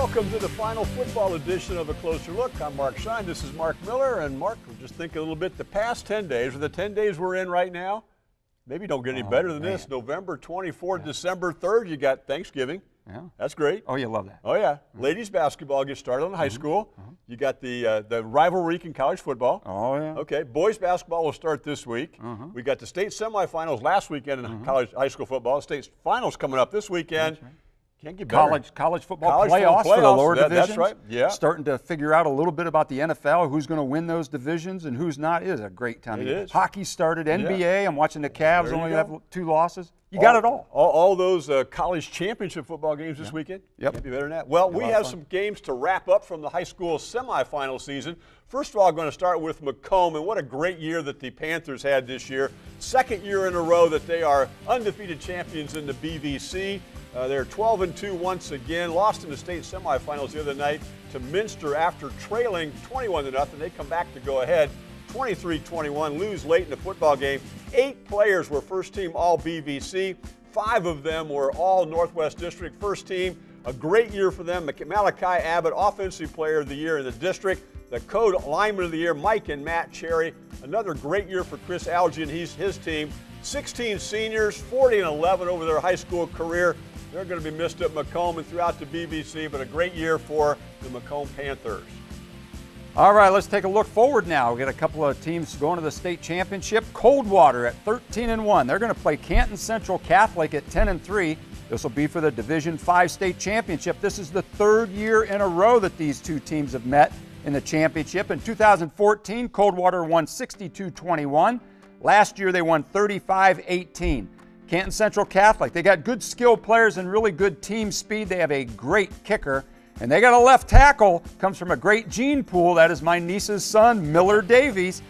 welcome to the final football edition of A Closer Look. I'm Mark Shine. This is Mark Miller. And Mark, we're just think a little bit the past 10 days, or the 10 days we're in right now. Maybe don't get any Oh, better than man. this. November 24th, December 3rd, you got Thanksgiving. Yeah. That's great. Oh, you love that. Oh yeah, ladies basketball gets started in high Mm-hmm. school. You got the uh, the rivalry in college football. Oh, yeah. Okay, boys basketball will start this week. Uh-huh. We got the state semifinals last weekend in college high school football. State finals coming up this weekend. Can't get better. College college football College playoffs, football for the lower that- that's right, yeah. Starting to figure out a little bit about the NFL, who's going to win those divisions and who's not. It is a great time. It is. Hockey started. NBA. I'm watching the Cavs only go. have two losses. You got it all. All, all those uh, college championship football games this weekend. Yep. Can't be better than that. Well, we have some games to wrap up from the high school semifinal season. First of all, I'm going to start with McComb, and what a great year that the Panthers had this year. Second year in a row that they are undefeated champions in the BVC. Uh, they're 12 and 2 once again. Lost in the state semifinals the other night to Minster after trailing 21 to nothing. They come back to go ahead. 23-21, lose late in the football game. Eight players were first team all BVC. Five of them were all Northwest District first team. A great year for them. Malachi Abbott, Offensive Player of the Year in the district. The Code Lineman of the Year, Mike and Matt Cherry. Another great year for Chris Algie and he's, his team. 16 seniors, 40 and 11 over their high school career. They're going to be missed at McComb and throughout the BVC, but a great year for the McComb Panthers. All right, let's take a look forward now. We got a couple of teams going to the state championship. Coldwater at 13 and 1. They're going to play Canton Central Catholic at 10 and 3. This will be for the Division 5 state championship. This is the third year in a row that these two teams have met in the championship. In 2014, Coldwater won 62-21. Last year they won 35-18. Canton Central Catholic, they got good skilled players and really good team speed. They have a great kicker. And they got a left tackle, comes from a great gene pool. That is my niece's son, Miller Davies.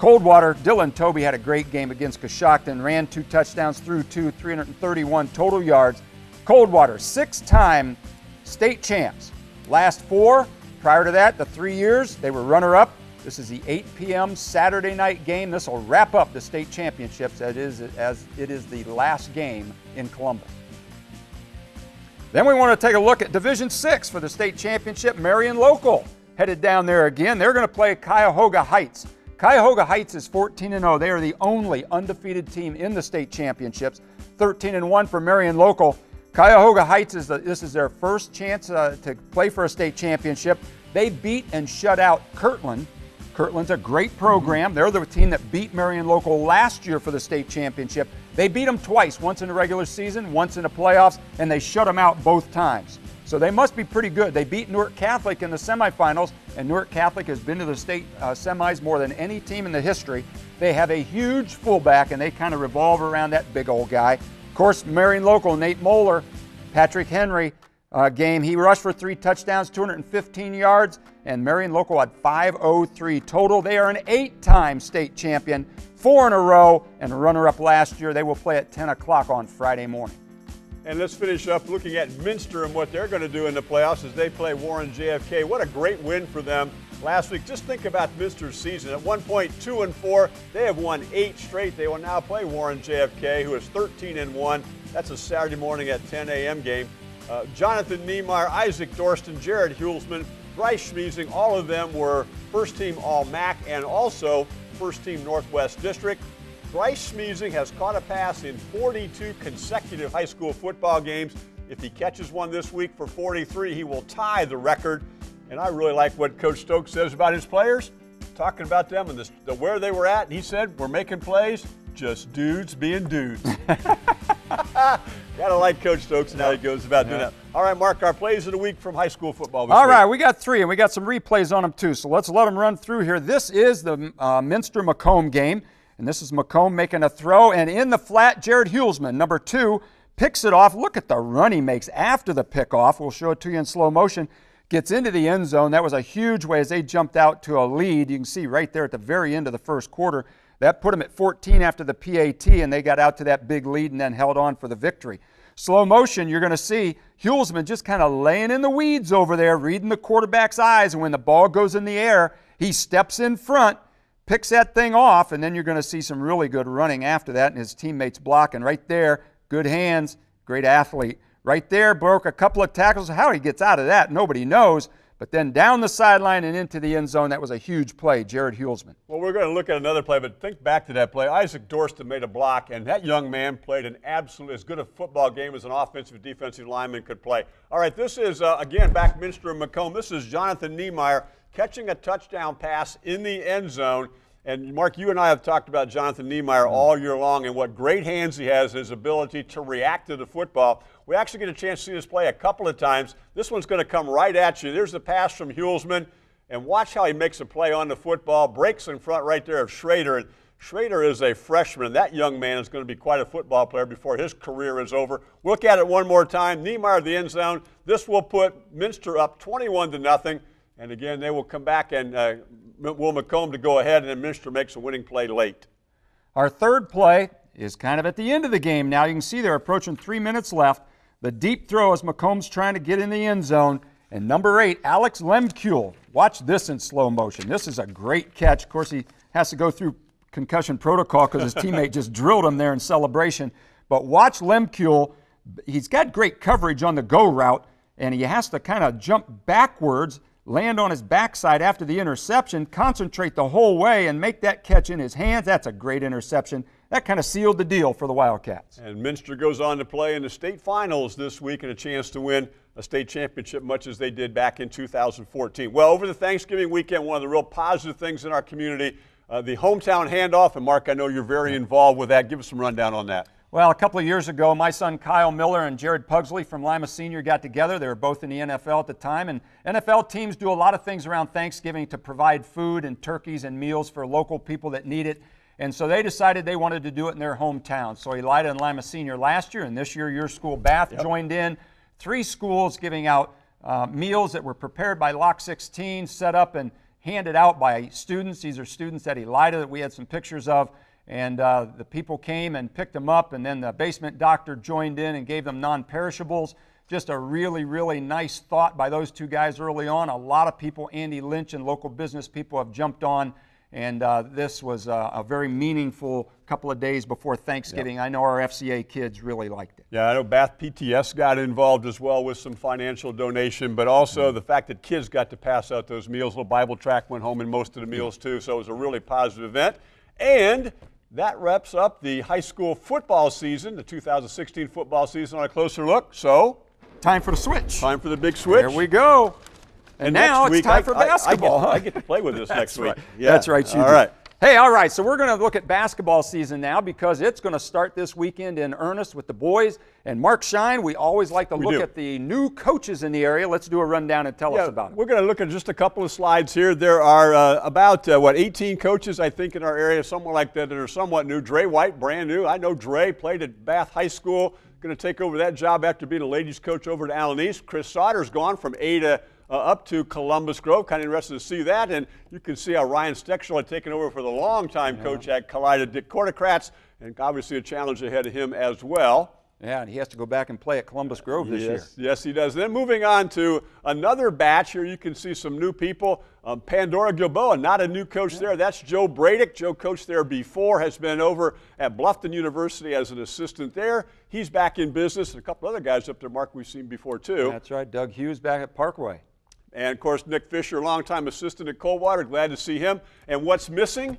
Coldwater, Dylan Toby had a great game against Coshocton, ran two touchdowns, threw two, 331 total yards. Coldwater, six time state champs. Last four, prior to that, the three years, they were runner up. This is the 8 p.m. Saturday night game. This will wrap up the state championships as it is, as it is the last game in Columbus. Then we want to take a look at Division 6 for the state championship. Marion Local headed down there again. They're going to play Cuyahoga Heights. Cuyahoga Heights is 14 and 0. They are the only undefeated team in the state championships. 13 and 1 for Marion Local. Cuyahoga Heights is the, this is their first chance uh, to play for a state championship. They beat and shut out Kirtland. Kirtland's a great program. They're the team that beat Marion Local last year for the state championship. They beat them twice, once in the regular season, once in the playoffs, and they shut them out both times. So they must be pretty good. They beat Newark Catholic in the semifinals, and Newark Catholic has been to the state uh, semis more than any team in the history. They have a huge fullback, and they kind of revolve around that big old guy. Of course, Marion Local, Nate Moeller, Patrick Henry, uh, game. He rushed for three touchdowns, 215 yards, and Marion Local at 503 total. They are an eight time state champion, four in a row, and runner up last year. They will play at 10 o'clock on Friday morning. And let's finish up looking at Minster and what they're going to do in the playoffs as they play Warren JFK. What a great win for them last week. Just think about Minster's season. At one point, two and four, they have won eight straight. They will now play Warren JFK, who is 13 and one. That's a Saturday morning at 10 a.m. game. Uh, Jonathan Niemeyer, Isaac Dorston, Jared Huelsman, Bryce Schmiesing, all of them were first team All MAC and also first team Northwest District. Bryce Schmiesing has caught a pass in 42 consecutive high school football games. If he catches one this week for 43, he will tie the record. And I really like what Coach Stokes says about his players, talking about them and this, the, where they were at. And he said, We're making plays, just dudes being dudes. Gotta like Coach Stokes and how he goes about doing that. All right, Mark, our plays of the week from high school football. All right, we got three, and we got some replays on them too. So let's let them run through here. This is the uh, Minster McComb game, and this is McComb making a throw, and in the flat, Jared Huelsman, number two, picks it off. Look at the run he makes after the pickoff. We'll show it to you in slow motion. Gets into the end zone. That was a huge way as they jumped out to a lead. You can see right there at the very end of the first quarter. That put them at 14 after the PAT, and they got out to that big lead and then held on for the victory. Slow motion, you're going to see Huelsman just kind of laying in the weeds over there, reading the quarterback's eyes. And when the ball goes in the air, he steps in front, picks that thing off, and then you're going to see some really good running after that, and his teammates blocking right there. Good hands, great athlete right there, broke a couple of tackles. How he gets out of that, nobody knows. But then down the sideline and into the end zone, that was a huge play, Jared Huelsman. Well, we're going to look at another play, but think back to that play. Isaac Dorston made a block, and that young man played an absolute as good a football game as an offensive defensive lineman could play. All right, this is, uh, again, back Minster and McComb. This is Jonathan Niemeyer catching a touchdown pass in the end zone. And Mark, you and I have talked about Jonathan Niemeyer mm-hmm. all year long and what great hands he has, his ability to react to the football. We actually get a chance to see this play a couple of times. This one's going to come right at you. There's the pass from Huelsman, and watch how he makes a play on the football, breaks in front right there of Schrader. And Schrader is a freshman, that young man is going to be quite a football player before his career is over. Look at it one more time. Niemeyer, the end zone. This will put Minster up 21 to nothing. And again, they will come back and uh, Will McComb to go ahead, and then Minster makes a winning play late. Our third play is kind of at the end of the game now. You can see they're approaching three minutes left. The deep throw as McComb's trying to get in the end zone. And number eight, Alex Lehmkuhl. Watch this in slow motion. This is a great catch. Of course, he has to go through concussion protocol because his teammate just drilled him there in celebration. But watch Lehmkuhl. He's got great coverage on the go route, and he has to kind of jump backwards land on his backside after the interception, concentrate the whole way, and make that catch in his hands. That's a great interception. That kind of sealed the deal for the Wildcats. And Minster goes on to play in the state finals this week and a chance to win a state championship, much as they did back in 2014. Well, over the Thanksgiving weekend, one of the real positive things in our community, uh, the hometown handoff. And Mark, I know you're very involved with that. Give us some rundown on that. Well, a couple of years ago, my son Kyle Miller and Jared Pugsley from Lima Senior got together. They were both in the NFL at the time, and NFL teams do a lot of things around Thanksgiving to provide food and turkeys and meals for local people that need it. And so they decided they wanted to do it in their hometown. So Elida and Lima Senior last year, and this year your school, Bath, yep. joined in. Three schools giving out uh, meals that were prepared by Lock 16, set up and handed out by students. These are students at Elida that we had some pictures of. And uh, the people came and picked them up, and then the basement doctor joined in and gave them non perishables. Just a really, really nice thought by those two guys early on. A lot of people, Andy Lynch and local business people, have jumped on. And uh, this was a, a, very meaningful couple of days before Thanksgiving. Yep. I know our FCA kids really liked it. Yeah, I know Bath PTS got involved as well with some financial donation, but also mm-hmm. the fact that kids got to pass out those meals. A little Bible track went home in most of the meals too, so it was a really positive event. And that wraps up the high school football season, the 2016 football season on a closer look. So, time for the switch. Time for the big switch. Here we go. And, and now it's time I, for basketball. I, I, get, I, get, to play with this next right. week. Yeah. That's right. All right. Hey, all right, so we're going to look at basketball season now because it's going to start this weekend in earnest with the boys. And Mark Shine, we always like to we look do. at the new coaches in the area. Let's do a rundown and tell yeah, us about it. We're going to look at just a couple of slides here. There are uh, about, uh, what, 18 coaches, I think, in our area, somewhere like that, that are somewhat new. Dre White, brand new. I know Dre played at Bath High School, going to take over that job after being a ladies' coach over at Allen East. Chris Sauter's gone from A to uh, up to Columbus Grove. Kind of interested to see that. And you can see how Ryan Stexel had taken over for the longtime yeah. coach at Kalida, Dick Kortokrax, and obviously a challenge ahead of him as well. Yeah, and he has to go back and play at Columbus Grove this yes, year. Yes, he does. Then moving on to another batch here, you can see some new people. Um, Pandora Gilboa, not a new coach yeah. there. That's Joe Bradick. Joe coached there before, has been over at Bluffton University as an assistant there. He's back in business, and a couple other guys up there, Mark, we've seen before too. That's right. Doug Hughes back at Parkway. And of course, Nick Fisher, longtime assistant at Coldwater. Glad to see him. And what's missing?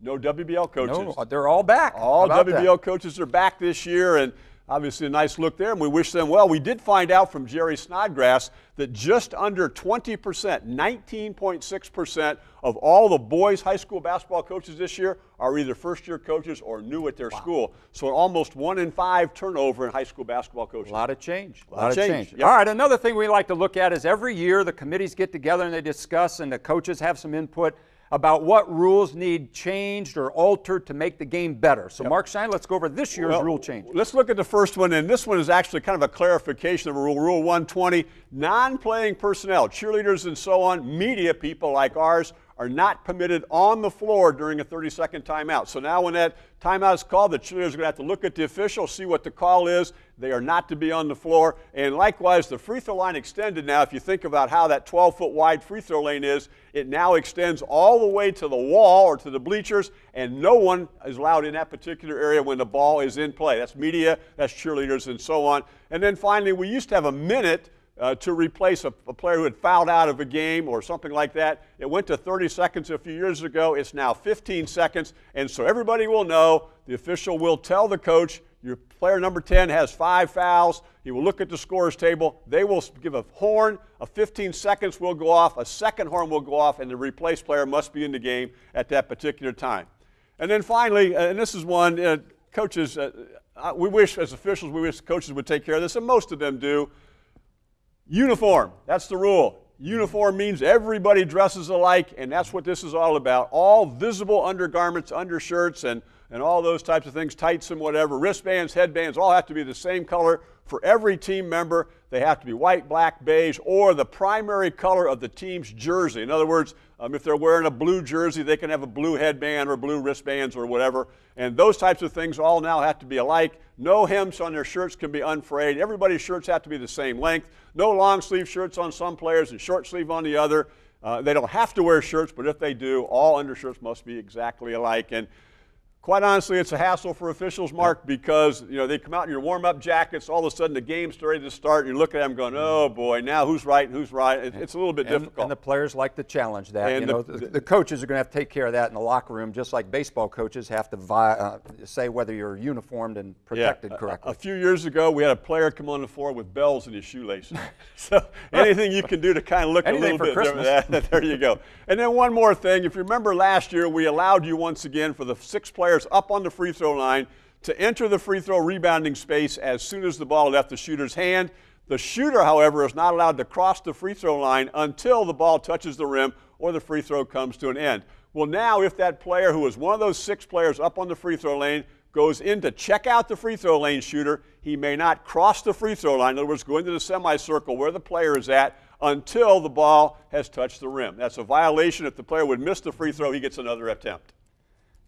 No WBL coaches. No, they're all back. All WBL that? coaches are back this year, and obviously a nice look there, and we wish them well. We did find out from Jerry Snodgrass that just under 20%, 19.6% of all the boys high school basketball coaches this year are either first year coaches or new at their wow. school. So almost one in five turnover in high school basketball coaches. A lot of change. A lot, a lot of change. change. Yep. All right, another thing we like to look at is every year the committees get together and they discuss and the coaches have some input about what rules need changed or altered to make the game better. So, yep. Mark Shine, let's go over this year's well, rule change. Let's look at the first one, and this one is actually kind of a clarification of a rule, Rule 120. Non playing personnel, cheerleaders and so on, media people like ours, are not permitted on the floor during a 30 second timeout. So now, when that timeout is called, the cheerleaders are going to have to look at the official, see what the call is. They are not to be on the floor. And likewise, the free throw line extended now. If you think about how that 12 foot wide free throw lane is, it now extends all the way to the wall or to the bleachers, and no one is allowed in that particular area when the ball is in play. That's media, that's cheerleaders, and so on. And then finally, we used to have a minute uh, to replace a, a, player who had fouled out of a game or something like that. It went to 30 seconds a few years ago. It's now 15 seconds. And so everybody will know, the official will tell the coach, your player number 10 has five fouls. He will look at the scorer's table. They will give a horn. A 15 seconds will go off. A second horn will go off, and the replaced player must be in the game at that particular time. And then finally, uh, and this is one, uh, coaches, uh, uh, we wish, as officials, we wish coaches would take care of this, and most of them do. Uniform, that's the rule. Uniform means everybody dresses alike, and that's what this is all about. All visible undergarments, undershirts, and, and all those types of things, tights and whatever, wristbands, headbands, all have to be the same color for every team member. They have to be white, black, beige, or the primary color of the team's jersey. In other words, um, if they're wearing a blue jersey, they can have a blue headband or blue wristbands or whatever. And those types of things all now have to be alike. No hems on their shirts can be unfrayed. Everybody's shirts have to be the same length. No long sleeve shirts on some players and short sleeve on the other. Uh, they don't have to wear shirts, but if they do, all undershirts must be exactly alike. And Quite honestly, it's a hassle for officials, Mark, because you know they come out in your warm-up jackets. All of a sudden, the game's ready to start, and you look at them going, "Oh boy, now who's right and who's right?" it's a little bit and, difficult. And the players like to challenge that. And you know, the, the, coaches are going to have to take care of that in the locker room, just like baseball coaches have to vi- uh, say whether you're uniformed and protected yeah, correctly. A, a, few years ago, we had a player come on the floor with bells in his shoelaces. so anything you can do to kind of look anything a little bit Christmas. different, there you go. And then one more thing, if you remember last year, we allowed you once again for the six players up on the free throw line to enter the free throw rebounding space as soon as the ball left the shooter's hand. The shooter, however, is not allowed to cross the free throw line until the ball touches the rim or the free throw comes to an end. Well, now, if that player who is one of those six players up on the free throw lane goes in to check out the free throw lane shooter, he may not cross the free throw line. In other words, go into the semicircle where the player is at until the ball has touched the rim. That's a violation. If the player would miss the free throw, he gets another attempt.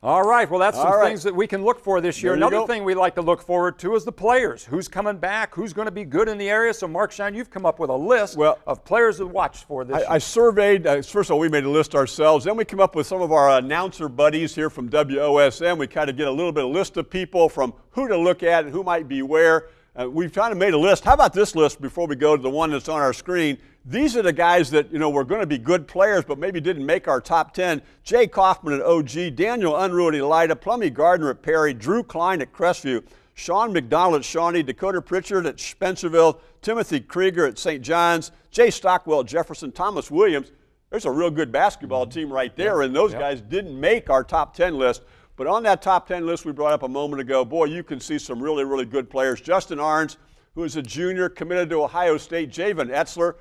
All right. Well, that's some right. things that we can look for this year. Another go. thing we like to look forward to is the players. Who's coming back? Who's going to be good in the area? So, Mark Shine, you've come up with a list well, of players to watch for this. I, I surveyed. Uh, first of all, we made a list ourselves. Then we come up with some of our announcer buddies here from WOSN. We kind of get a little bit of list of people from who to look at and who might be where. Uh, we've kind of made a list. How about this list before we go to the one that's on our screen? These are the guys that, you know, were going to be good players, but maybe didn't make our top 10. Jay Kaufman at OG, Daniel Unruh at Elida, Plummy Gardner at Perry, Drew Klein at Crestview, Sean McDonald at Shawnee, Dakota Pritchard at Spencerville, Timothy Krieger at St. John's, Jay Stockwell at Jefferson, Thomas Williams. There's a real good basketball mm-hmm. team right there, and those guys didn't make our top 10 list. But on that top 10 list we brought up a moment ago, boy, you can see some really, really good players. Justin Arns, who is a junior, committed to Ohio State. Javen Etzler,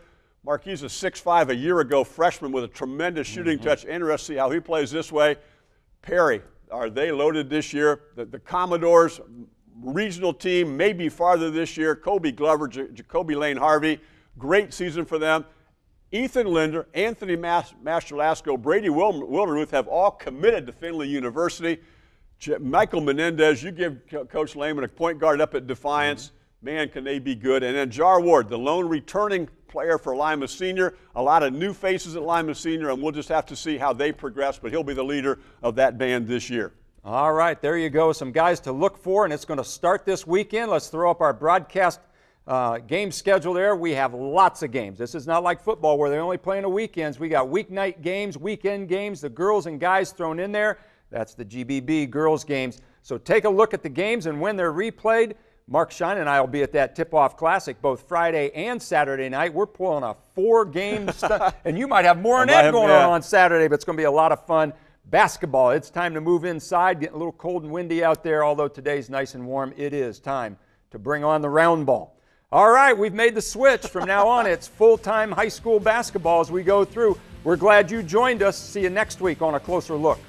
Marquise is 6'5", a year ago freshman with a tremendous shooting mm-hmm. touch. Interesting to see how he plays this way. Perry, are they loaded this year? The, the Commodores regional team may be farther this year. Kobe Glover, J- Jacoby Lane Harvey, great season for them. Ethan Linder, Anthony Mas- Masterlasco, Brady Wil- Wildermuth have all committed to Findlay University. J- Michael Menendez, you give Co- Coach Lehman a point guard up at Defiance. Mm-hmm. Man, can they be good. And then Jar Ward, the lone returning player for Lima Senior. A lot of new faces at Lima Senior, and we'll just have to see how they progress, but he'll be the leader of that band this year. All right, there you go. Some guys to look for, and it's going to start this weekend. Let's throw up our broadcast uh, game schedule there. We have lots of games. This is not like football where they're only playing the weekends. We got weeknight games, weekend games, the girls and guys thrown in there. That's the GBB girls games. So take a look at the games and when they're replayed. Mark Shine and I will be at that Tip Off Classic both Friday and Saturday night. We're pulling a four game stuff, and you might have more than that going yeah. on on Saturday, but it's going to be a lot of fun. Basketball, it's time to move inside, getting a little cold and windy out there, although today's nice and warm. It is time to bring on the round ball. All right, we've made the switch. From now on, it's full time high school basketball as we go through. We're glad you joined us. See you next week on a closer look.